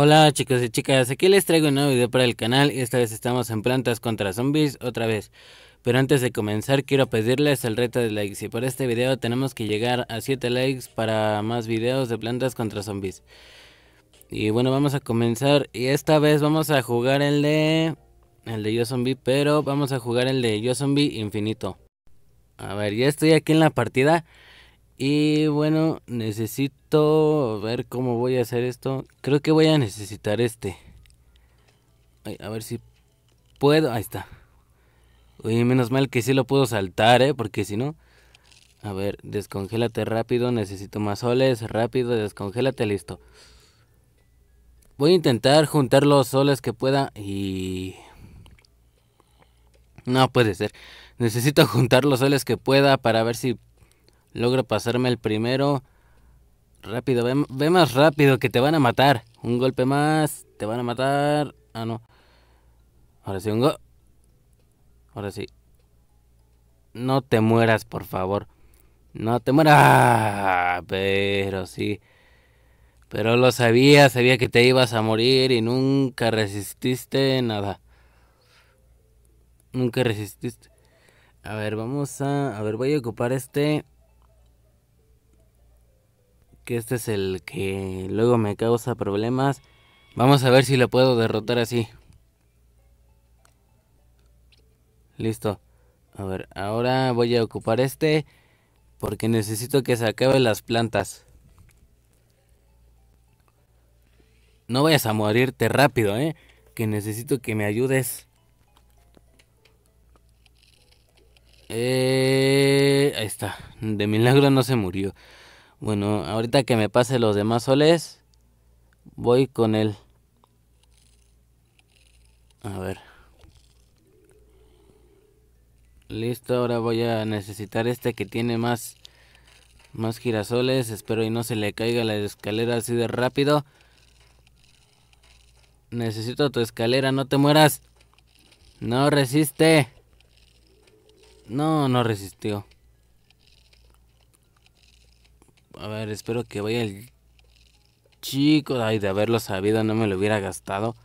Hola chicos y chicas, aquí les traigo un nuevo video para el canal y esta vez estamos en plantas contra zombies otra vez. Pero antes de comenzar quiero pedirles el reto de likes y por este video tenemos que llegar a 7 likes para más videos de plantas contra zombies. Y bueno, vamos a comenzar y esta vez vamos a jugar el de... El de Yo Zombie, pero vamos a jugar el de Yo Zombie Infinito. A ver, ya estoy aquí en la partida. Y bueno, necesito ver cómo voy a hacer esto. Creo que voy a necesitar este. a ver si puedo. Ahí está. Uy, menos mal que sí lo puedo saltar, ¿eh? Porque si no... A ver, descongélate rápido. Necesito más soles. Rápido, descongélate, listo. Voy a intentar juntar los soles que pueda y... No puede ser. Necesito juntar los soles que pueda para ver si Logra pasarme el primero. Rápido, ve, más rápido que te van a matar. Un golpe más, te van a matar. Ah, no. Ahora sí, un go. Ahora sí. No te mueras, por favor. No te mueras. Pero sí. Pero lo sabía, sabía que te ibas a morir y nunca resististe nada. Nunca resististe. A ver, vamos a... A ver, voy a ocupar este que este es el que luego me causa problemas. Vamos a ver si lo puedo derrotar así. Listo. A ver, ahora voy a ocupar este porque necesito que se acaben las plantas. No vayas a morirte rápido, ¿eh? Que necesito que me ayudes. Eh, ahí está. De milagro no se murió. Bueno, ahorita que me pase los demás soles, voy con él. A ver. Listo, ahora voy a necesitar este que tiene más más girasoles. Espero y no se le caiga la escalera así de rápido. Necesito tu escalera, no te mueras. No resiste. No, no resistió. A ver, espero que vaya el chico. Ay, de haberlo sabido no me lo hubiera gastado.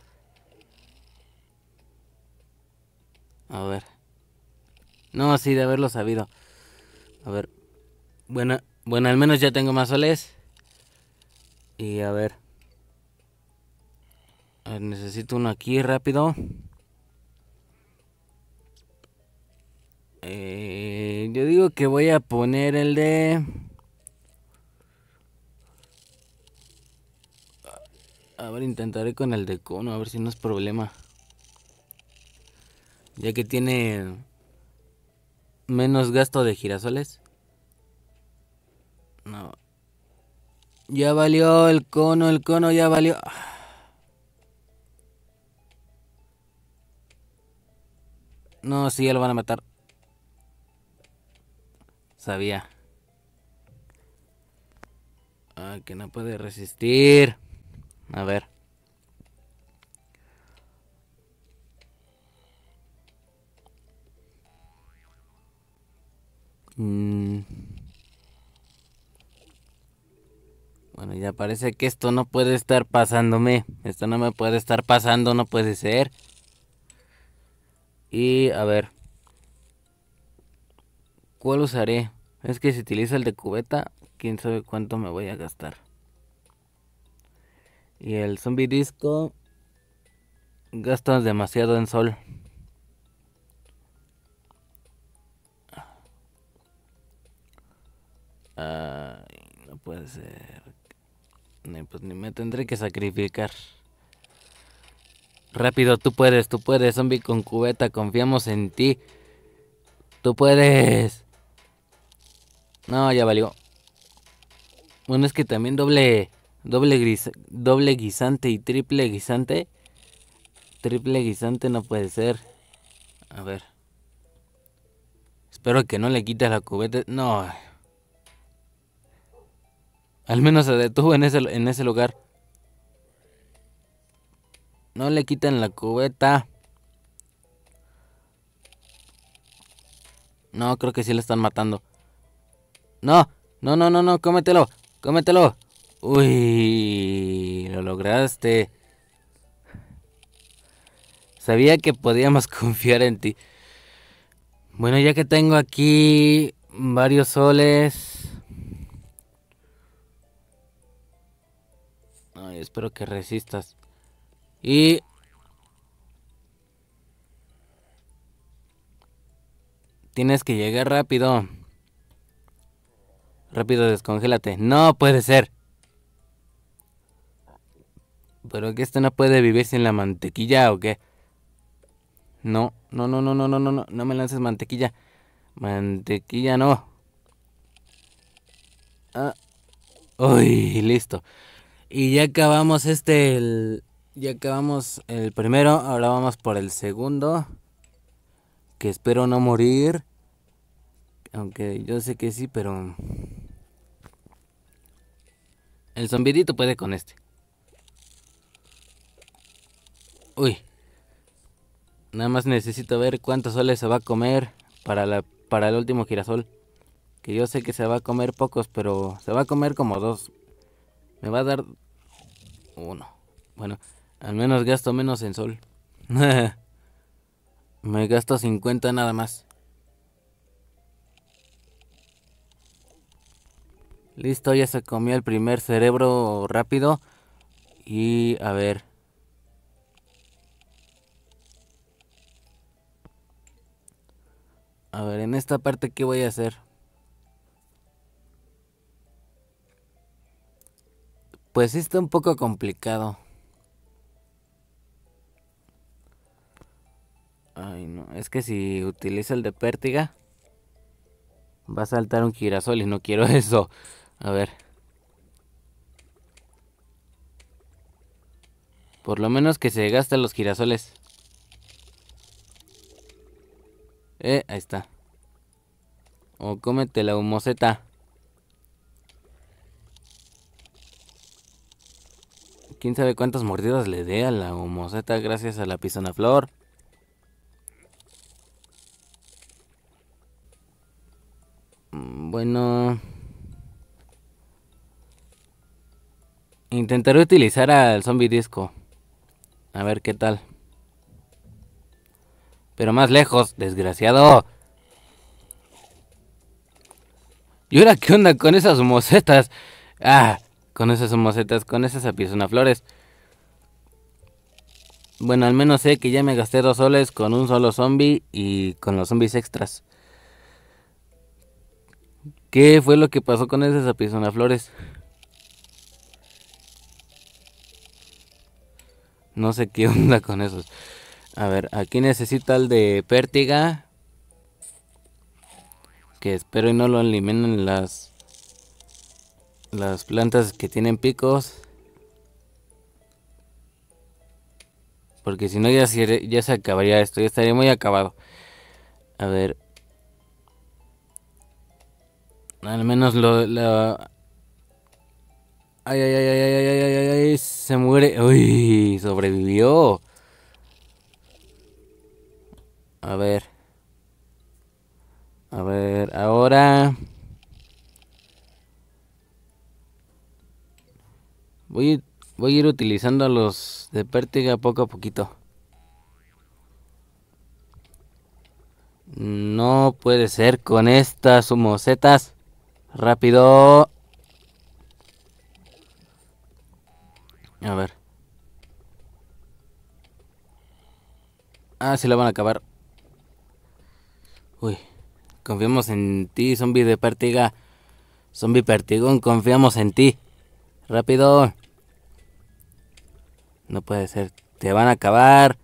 A ver. No, sí, de haberlo sabido. A ver. Bueno, bueno, al menos ya tengo más soles. Y a ver. A ver, necesito uno aquí rápido. Eh, yo digo que voy a poner el de... A ver, intentaré con el de cono, a ver si no es problema. Ya que tiene menos gasto de girasoles. No. Ya valió el cono, el cono ya valió. No, sí, ya lo van a matar. Sabía. Ah, que no puede resistir. A ver. Mm. Bueno, ya parece que esto no puede estar pasándome. Esto no me puede estar pasando, no puede ser. Y a ver. ¿Cuál usaré? Es que si utiliza el de cubeta, quién sabe cuánto me voy a gastar. Y el zombie disco gasta demasiado en sol. Ay, no puede ser. Ni, pues ni me tendré que sacrificar. Rápido, tú puedes, tú puedes, zombie con cubeta, confiamos en ti. Tú puedes. No, ya valió. Bueno, es que también doble Doble, gris, doble guisante y triple guisante. Triple guisante no puede ser. A ver. Espero que no le quites la cubeta. No. Al menos se detuvo en ese, en ese lugar. No le quiten la cubeta. No, creo que sí le están matando. No, no, no, no, no, cómetelo, cómetelo. Uy, lo lograste. Sabía que podíamos confiar en ti. Bueno, ya que tengo aquí varios soles. Ay, espero que resistas. Y... Tienes que llegar rápido. Rápido, descongélate. No puede ser. ¿Pero que esto no puede vivir sin la mantequilla o qué? No, no, no, no, no, no, no, no, no me lances mantequilla. Mantequilla no. Ah. Uy, listo. Y ya acabamos este, ya acabamos el primero, ahora vamos por el segundo. Que espero no morir. Aunque yo sé que sí, pero... El zombidito puede con este. Uy. Nada más necesito ver cuántos soles se va a comer para, la, para el último girasol. Que yo sé que se va a comer pocos, pero se va a comer como dos. Me va a dar uno. Bueno, al menos gasto menos en sol. Me gasto 50 nada más. Listo, ya se comió el primer cerebro rápido. Y a ver. A ver, en esta parte, ¿qué voy a hacer? Pues está un poco complicado. Ay, no. Es que si utilizo el de pértiga, va a saltar un girasol y no quiero eso. A ver. Por lo menos que se gasten los girasoles. Eh, ahí está. O cómete la humoseta. Quién sabe cuántas mordidas le dé a la humoseta gracias a la flor. Mm, bueno. Intentaré utilizar al zombie disco. A ver qué tal. Pero más lejos, desgraciado. ¿Y ahora qué onda con esas mocetas? Ah, con esas mocetas, con esas flores. Bueno, al menos sé que ya me gasté dos soles con un solo zombie y con los zombies extras. ¿Qué fue lo que pasó con esas flores? No sé qué onda con esos. A ver, aquí necesita el de pértiga. Que espero y no lo eliminen las las plantas que tienen picos. Porque si no ya, se acabaría esto, ya estaría muy acabado. A ver. Al menos lo, lo... Ay, ay, ay, ay, ay, ay, ay, ay, se muere. Uy, sobrevivió. A ver. A ver, ahora... Voy, voy a ir utilizando los de pértiga poco a poquito. No puede ser con estas humosetas. Rápido. A ver. Ah, se la van a acabar. Uy, confiamos en ti, zombie de Pertiga. Zombie Pertigón, confiamos en ti. Rápido. No puede ser. Te van a acabar.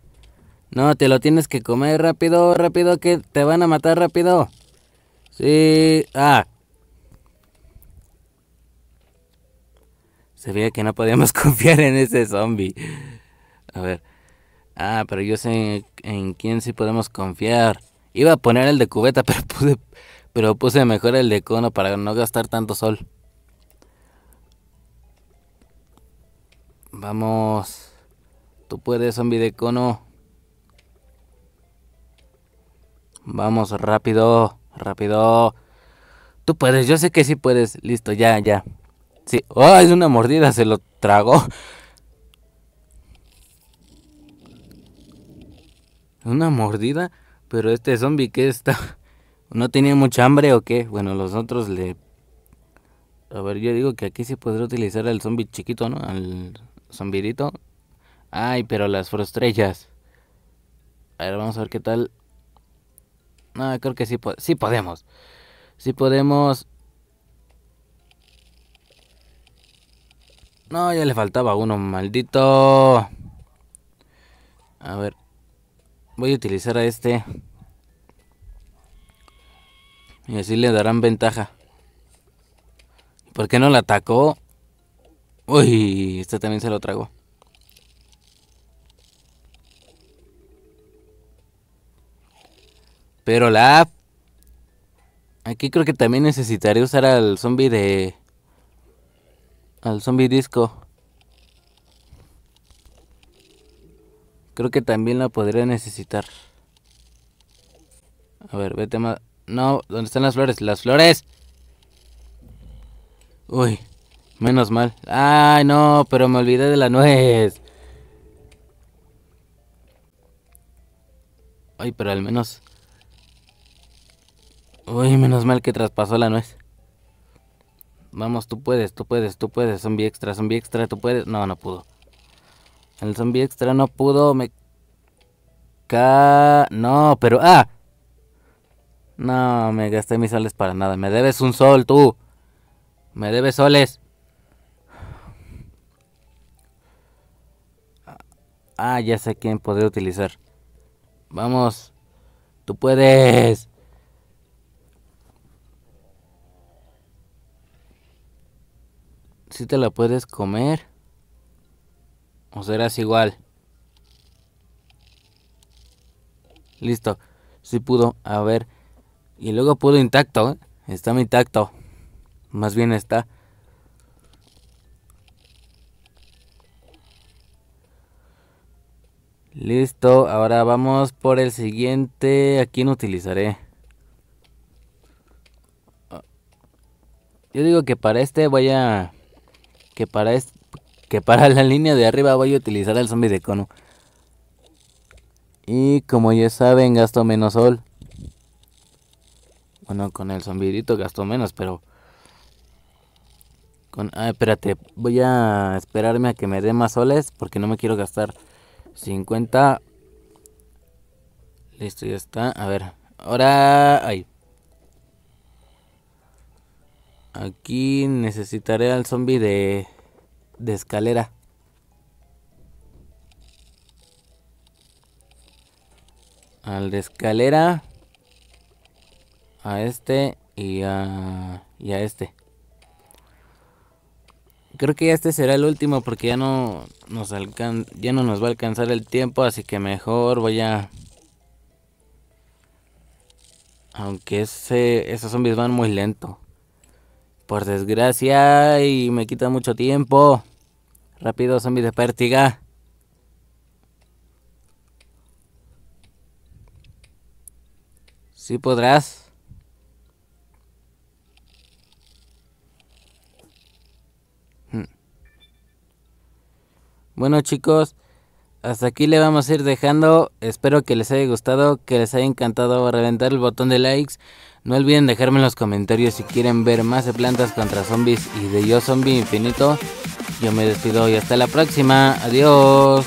No, te lo tienes que comer rápido, rápido, que te van a matar rápido. Sí. Ah. Se veía que no podíamos confiar en ese zombie. A ver. Ah, pero yo sé en quién sí podemos confiar. Iba a poner el de cubeta, pero puse, pero puse mejor el de cono para no gastar tanto sol. Vamos. Tú puedes, zombie de cono. Vamos, rápido, rápido. Tú puedes, yo sé que sí puedes. Listo, ya, ya. Sí. ¡Oh, es una mordida! Se lo tragó. Una mordida. Pero este zombie que está... ¿No tenía mucha hambre o qué? Bueno, los otros le... A ver, yo digo que aquí sí podría utilizar al zombie chiquito, ¿no? Al zombidito. Ay, pero las frostrellas. A ver, vamos a ver qué tal. No, creo que sí, sí podemos. Sí podemos. No, ya le faltaba uno, maldito. A ver. Voy a utilizar a este. Y así le darán ventaja. ¿Por qué no la atacó? Uy, este también se lo tragó. Pero la Aquí creo que también necesitaré usar al zombie de... Al zombie disco. Creo que también la podría necesitar. A ver, vete más... No, ¿dónde están las flores? ¡Las flores! Uy, menos mal. ¡Ay, no! Pero me olvidé de la nuez. Ay, pero al menos... Uy, menos mal que traspasó la nuez. Vamos, tú puedes, tú puedes, tú puedes. Zombie extra, zombie extra, tú puedes. No, no pudo. El zombie extra no pudo. Me... Ca... No, pero... ¡Ah! No, me gasté mis soles para nada. Me debes un sol, tú. Me debes soles. Ah, ya sé quién podría utilizar. Vamos. Tú puedes. si te la puedes comer? ¿O serás igual? Listo. Si pudo. A ver. Y luego pudo intacto. ¿eh? Está intacto. Más bien está. Listo. Ahora vamos por el siguiente. ¿A quién utilizaré? Yo digo que para este voy a que para, que para la línea de arriba voy a utilizar el zombie de cono. Y como ya saben, gasto menos sol. Bueno, con el zombidito gasto menos, pero... Con... Ah, espérate, voy a esperarme a que me dé más soles porque no me quiero gastar 50. Listo, ya está. A ver, ahora... Ahí. Aquí necesitaré al zombie de, de escalera. Al de escalera. A este y a, y a este. Creo que este será el último porque ya no nos alcan ya no nos va a alcanzar el tiempo, así que mejor voy a aunque ese esos zombies van muy lento. Por desgracia y me quita mucho tiempo. Rápido, zombie de pértiga. Sí podrás. Hmm. Bueno chicos, hasta aquí le vamos a ir dejando. Espero que les haya gustado, que les haya encantado reventar el botón de likes. No olviden dejarme en los comentarios si quieren ver más de plantas contra zombies y de yo zombie infinito. Yo me despido y hasta la próxima. Adiós.